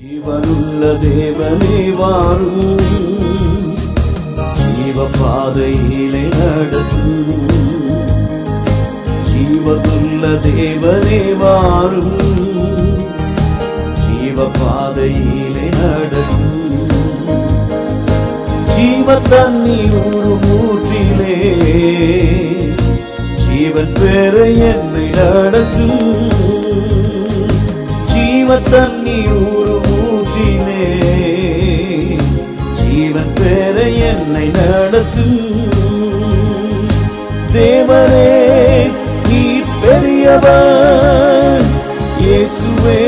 இவருள்ள தேவனே வாரும் ஜீவ பாதையிலே நடத்தும் ஜீவனுள்ள தேவனே வாரும் ஜீவ பாதையிலே நடத்தும் ஜீவ தண்ணி ஊறும் மூற்றிலே ஜீவன் பெற என்னை நடத்தும். ஜீவ தண்ணி ஊர் ஊற்றிலே ஜீவன் பெற என்னை நடத்து தேவரே நீ பெரியவர். இயேசுவே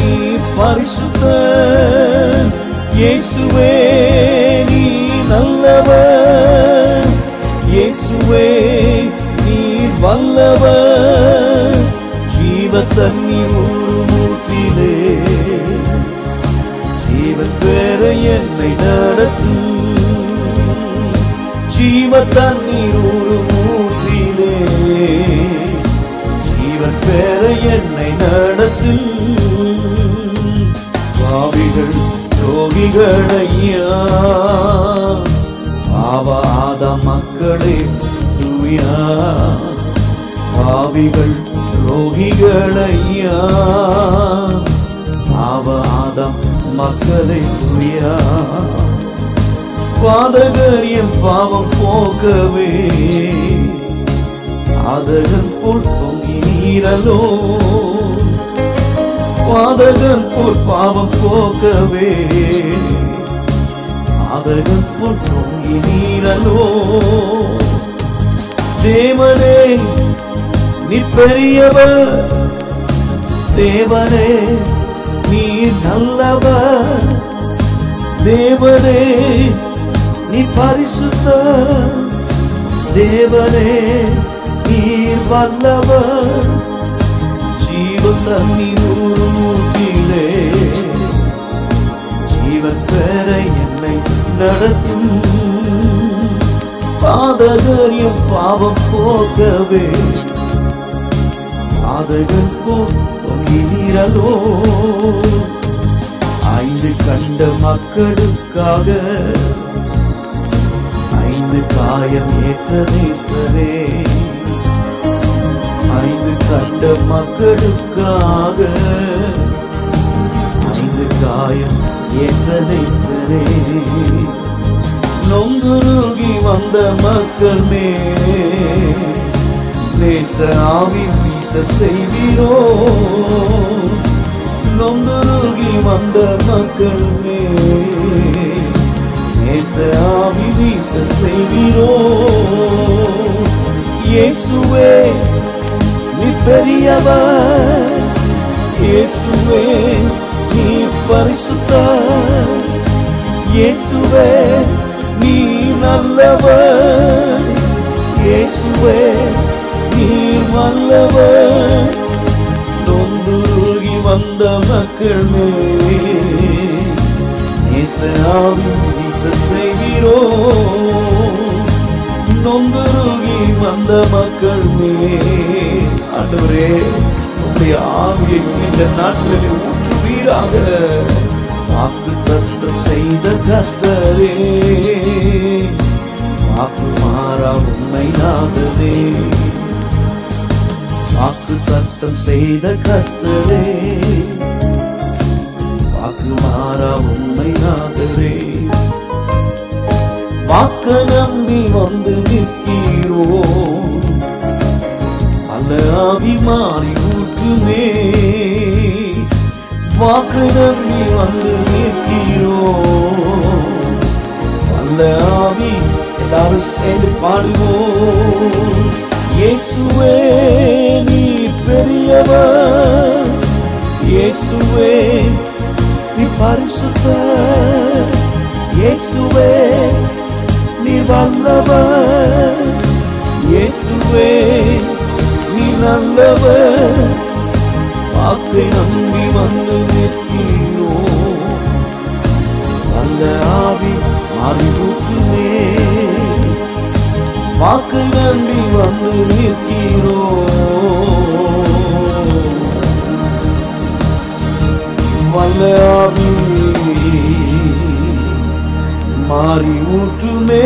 நீ பரிசுத்த இயேசுவே நீ நல்லவர். இயேசுவே நீ வல்லவர். ஜீவ தண்ணீர் ஊறும் என்னை நடத்தும் ஜீவ தண்ணீர் ஊறும் ஊற்றிலே. ஜீவன் பெற என்னை நடத்தும் பாவிகள் யோகிகளையா பாவாத மக்களே தூயா? பாவிகள் ரோகிகளையா மக்களே பாதகர் என் பாவம் போக்கவே. ஆதகன் போல் தொங்கி நீரலோ பாதகன் போல் பாவம் போக்கவே. ஆதகன் போல் தொங்கி நீரலோ தேவனே நீ பெரியவர். தேவனே நீ நல்லவர் தேவனே நீ பரிசுத்த. தேவனே நீர் வல்லவர் ஜீவ தண்ணீர் ஊற்றிலே. ஜீவன் பெற என்னை நடத்தும். பாதகரியம் பாவம் போக்கவே பாதகன் போ தொங்கினீரலோ? ஐந்து கண்ட மக்களுக்காக ஐந்து காயம் ஏற்ற நேசரே ஐந்து கண்ட மக்களுக்காக ஐந்து காயம் ஏற்ற நேசரே நொங்குருகி வந்த மக்கள் மே நேச ஆவி வீச செய்வீரோ நொந்துருகி வந்த மக்கள் மேச ஆவி வீச செய்வீரோ இயேசுவே நீ பெரியவர். இயேசுவே நீ பரிசுத்தர். இயேசுவே நீ நல்லவர். இயேசுவே வல்லவர். நொந்துருகி வந்த மக்கள் நேசனாவி வீச செய்கிறோ நொந்துருகி வந்த மக்கள் மே அன்றுவரே உடைய ஆவியை இந்த நாட்களில் ஊற்றுவீராக. வாக்கு தத்தம் செய்த கஸ்தரே வாக்கு மாறா உண்மை நாதனே வாக்கு தத்தம் செய்த கத்தரே வாக்கு மாறா உண்மை நாதரே. வாக்க நம்பி வந்து நிற்கிறோ. அல்ல அபிமானி ஊற்றுமே. வாக்கு நம்பி வந்து நிற்கிறோ. அல்ல ஆவி எல்லாரும் சேர்ந்து பாடுவோம். இயேசுவே. இயேசுவே நீ பரிசுத்த இயேசுவே நீ வல்லவர். இயேசுவே நீ நல்லவர். வாக்கை நம்பி வந்து நிற்கிறோ நல்ல ஆவி அறிவுக்குமே வாக்கு நம்பி வந்து நிற்கிறோம் வல்ல தூயாவி மாறி ஊற்றுமே